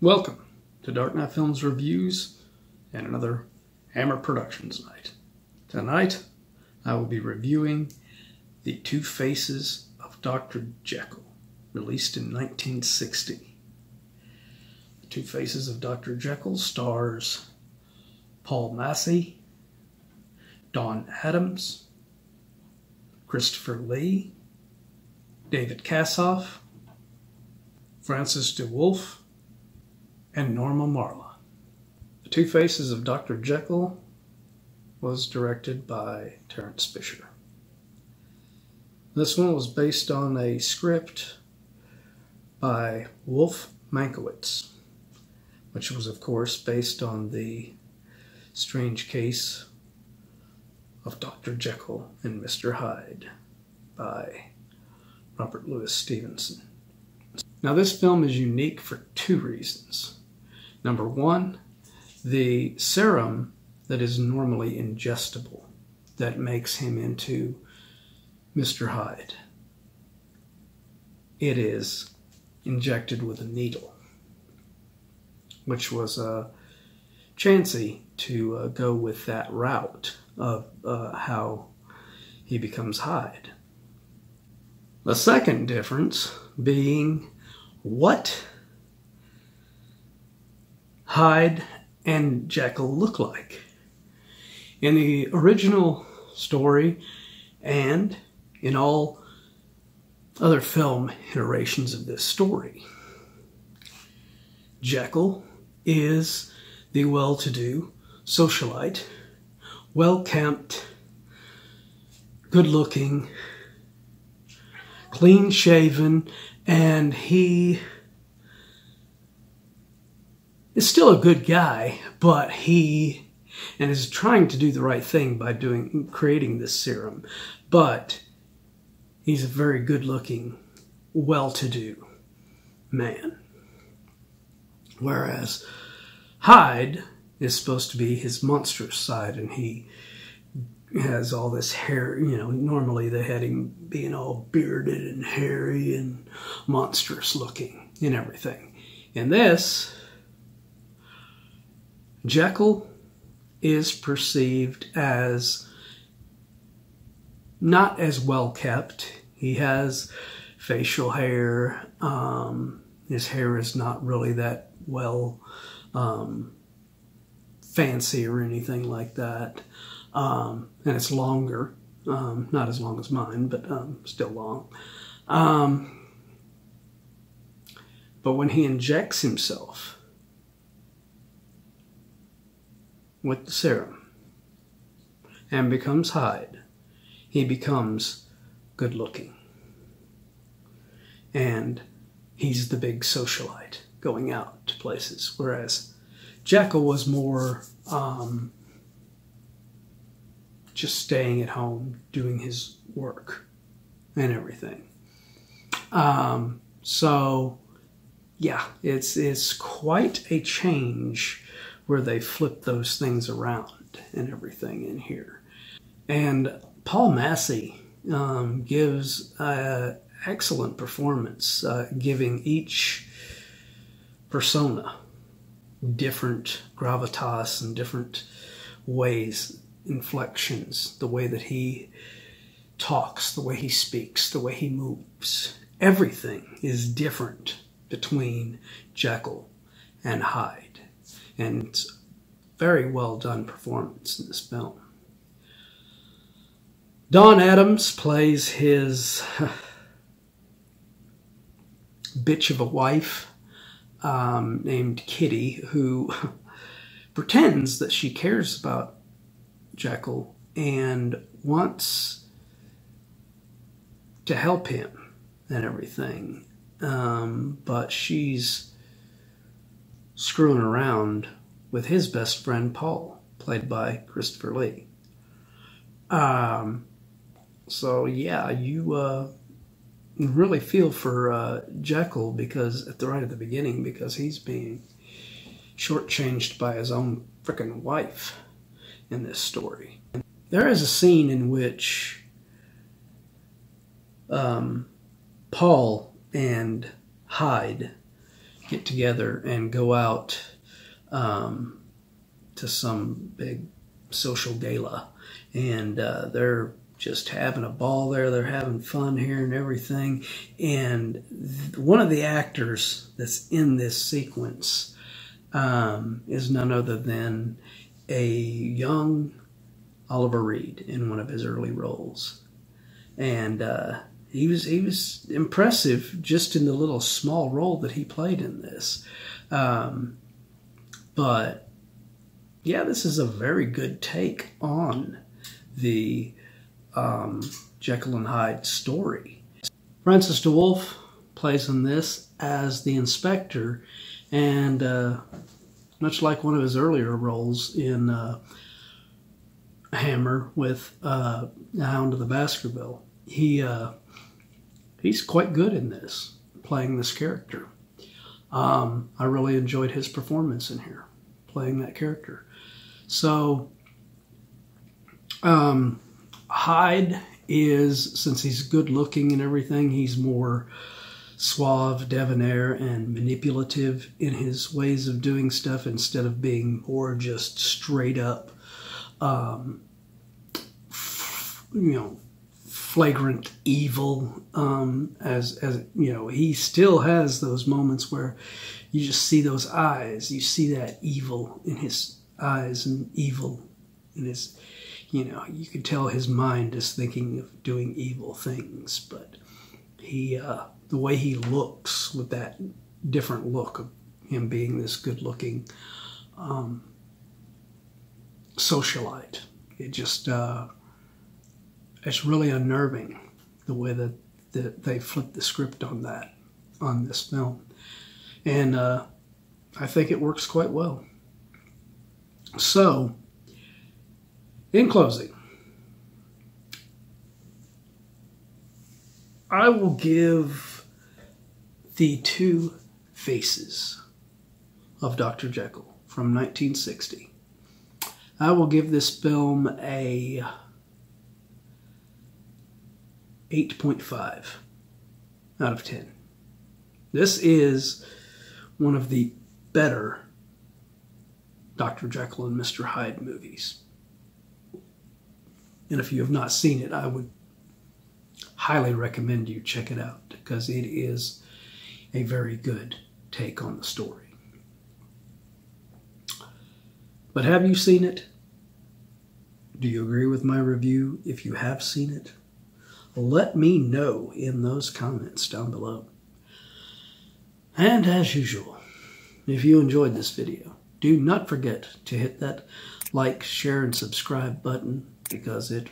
Welcome to Dark Night Films Reviews and another Hammer Productions night. Tonight, I will be reviewing The Two Faces of Dr. Jekyll, released in 1960. The Two Faces of Dr. Jekyll stars Paul Massie, Dawn Addams, Christopher Lee, David Kossoff, Francis de Wolff, and Norma Marla. The Two Faces of Dr. Jekyll was directed by Terence Fisher. This one was based on a script by Wolf Mankowitz, which was, of course, based on the strange case of Dr. Jekyll and Mr. Hyde by Robert Louis Stevenson. Now, this film is unique for two reasons. Number one, the serum that is normally ingestible that makes him into Mr. Hyde. It is injected with a needle, which was a uh, chancy to uh, go with that route of uh, how he becomes Hyde. The second difference being what Hyde and Jekyll look like. In the original story and in all other film iterations of this story, Jekyll is the well to do socialite, well kept, good looking, clean shaven, and he is still a good guy, but he and is trying to do the right thing by doing creating this serum. But he's a very good looking, well to do man. Whereas Hyde is supposed to be his monstrous side, and he has all this hair. You know, normally they had him being all bearded and hairy and monstrous looking and everything. In this, Jekyll is perceived as not as well kept. He has facial hair. Um, his hair is not really that well um, fancy or anything like that. Um, and it's longer. Um, not as long as mine, but um, still long. Um, but when he injects himself, with the serum and becomes Hyde, he becomes good looking. And he's the big socialite going out to places, whereas Jekyll was more um, just staying at home, doing his work and everything. Um, so, yeah, it's it's quite a change where they flip those things around and everything in here. And Paul Massie um, gives an excellent performance, uh, giving each persona different gravitas and different ways, inflections, the way that he talks, the way he speaks, the way he moves. Everything is different between Jekyll and Hyde and very well done performance in this film. Dawn Addams plays his bitch of a wife um, named Kitty, who pretends that she cares about Jekyll and wants to help him and everything. Um, but she's screwing around with his best friend Paul, played by Christopher Lee. Um, so yeah, you uh, really feel for uh, Jekyll because at the right at the beginning because he's being shortchanged by his own freaking wife in this story. There is a scene in which um, Paul and Hyde get together and go out um, to some big social gala, and uh, they're just having a ball there. They're having fun here and everything. And th- one of the actors that's in this sequence um, is none other than a young Oliver Reed in one of his early roles, and uh, he was he was impressive just in the little small role that he played in this. Um, but yeah, this is a very good take on the um, Jekyll and Hyde story. Francis de Wolff plays in this as the inspector, and uh, much like one of his earlier roles in uh, Hammer with uh, Hound of the Baskerville, he uh, he's quite good in this, playing this character. Um, I really enjoyed his performance in here, playing that character. So, um, Hyde is, since he's good looking and everything, he's more suave, debonair, and manipulative in his ways of doing stuff instead of being more just straight up, um, you know, flagrant evil. Um, as as you know, he still has those moments where you just see those eyes, you see that evil in his eyes and evil in his you know, you can tell his mind is thinking of doing evil things, but he, uh, the way he looks with that different look of him being this good looking um, socialite, it just, uh, it's really unnerving the way that, that they flipped the script on that, on this film. And uh, I think it works quite well. So, in closing, I will give the two faces of Dr. Jekyll from 1960. I will give this film a 8.5 out of 10. This is one of the better Dr. Jekyll and Mr. Hyde movies. And if you have not seen it, I would highly recommend you check it out because it is a very good take on the story. But have you seen it? Do you agree with my review if you have seen it? Let me know in those comments down below. And as usual, if you enjoyed this video, do not forget to hit that like, share, and subscribe button because it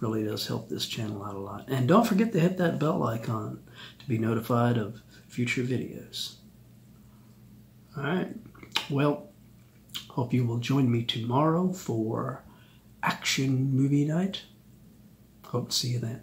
really does help this channel out a lot. And don't forget to hit that bell icon to be notified of future videos. All right. Well, hope you will join me tomorrow for action movie night. Hope to see you then.